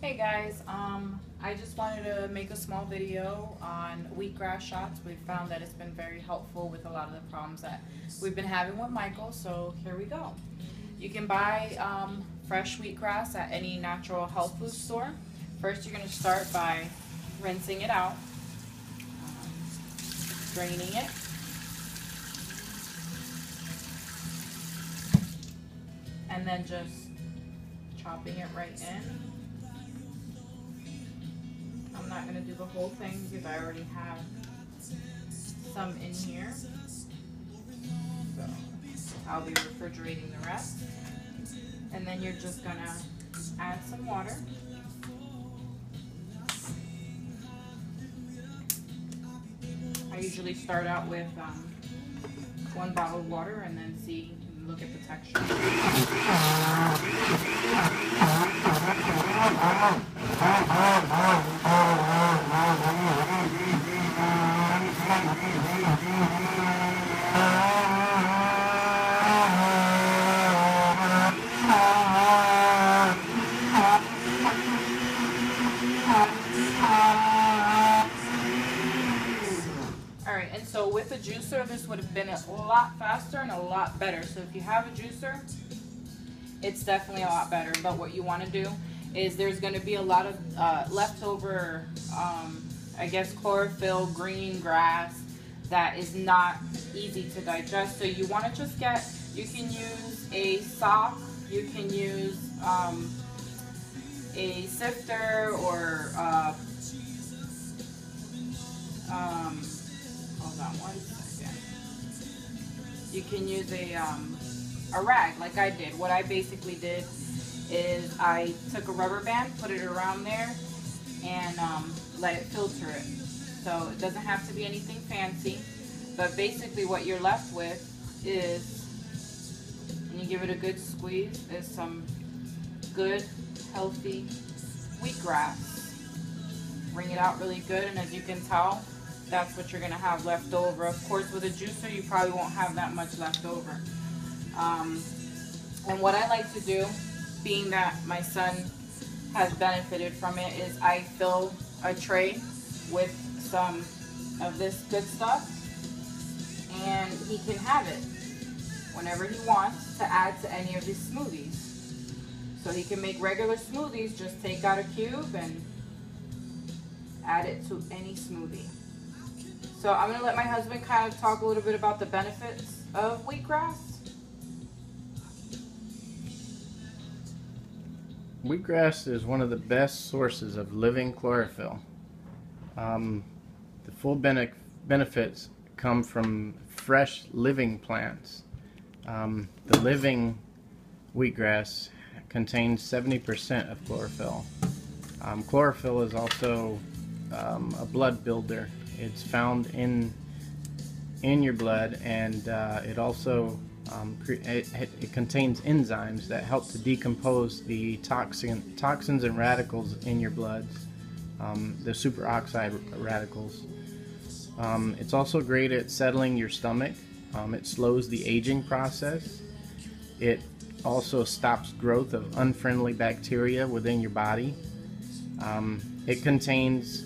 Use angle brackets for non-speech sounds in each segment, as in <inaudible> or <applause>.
Hey guys, um, I just wanted to make a small video on wheatgrass shots. We've found that it's been very helpful with a lot of the problems that we've been having with Michael, so here we go. You can buy um, fresh wheatgrass at any natural health food store. First, you're going to start by rinsing it out, um, draining it. And then just chopping it right in. Not gonna do the whole thing because I already have some in here. So I'll be refrigerating the rest. And then you're just gonna add some water. I usually start out with um, one bottle of water and then see look at the texture. <laughs> and so with a juicer, this would have been a lot faster and a lot better. So if you have a juicer, it's definitely a lot better. But what you want to do is there's going to be a lot of uh, leftover, um, I guess, chlorophyll, green grass that is not easy to digest. So you want to just get, you can use a sock, you can use um, a sifter or uh, um, You can use a, um, a rag like I did. What I basically did is I took a rubber band, put it around there, and um, let it filter it. So it doesn't have to be anything fancy, but basically what you're left with is, and you give it a good squeeze, is some good, healthy wheatgrass. Wring it out really good, and as you can tell, that's what you're going to have left over. Of course, with a juicer, you probably won't have that much left over. Um, and what I like to do, being that my son has benefited from it, is I fill a tray with some of this good stuff, and he can have it whenever he wants to add to any of his smoothies. So he can make regular smoothies, just take out a cube and add it to any smoothie. So I'm gonna let my husband kind of talk a little bit about the benefits of wheatgrass. Wheatgrass is one of the best sources of living chlorophyll. Um, the full bene benefits come from fresh living plants. Um, the living wheatgrass contains 70% of chlorophyll. Um, chlorophyll is also um, a blood builder. It's found in in your blood, and uh, it also um, it, it, contains enzymes that help to decompose the toxin, toxins and radicals in your bloods, um, the superoxide radicals. Um, it's also great at settling your stomach. Um, it slows the aging process. It also stops growth of unfriendly bacteria within your body. Um, it contains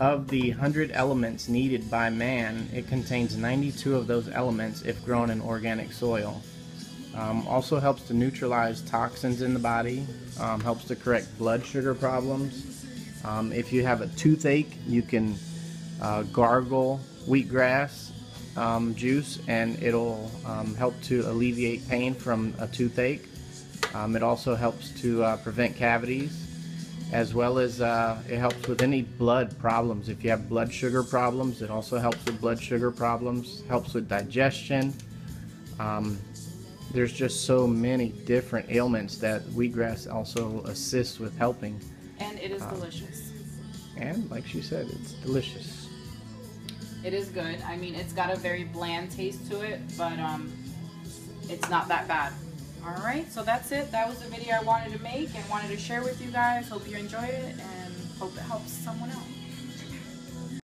of the 100 elements needed by man, it contains 92 of those elements if grown in organic soil. Um, also helps to neutralize toxins in the body, um, helps to correct blood sugar problems. Um, if you have a toothache, you can uh, gargle wheatgrass um, juice and it'll um, help to alleviate pain from a toothache. Um, it also helps to uh, prevent cavities as well as uh, it helps with any blood problems. If you have blood sugar problems, it also helps with blood sugar problems, helps with digestion. Um, there's just so many different ailments that wheatgrass also assists with helping. And it is um, delicious. And like she said, it's delicious. It is good. I mean, it's got a very bland taste to it, but um, it's not that bad. Alright, so that's it. That was the video I wanted to make and wanted to share with you guys. Hope you enjoyed it and hope it helps someone else.